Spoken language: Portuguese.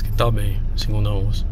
que tá bem, segunda onça.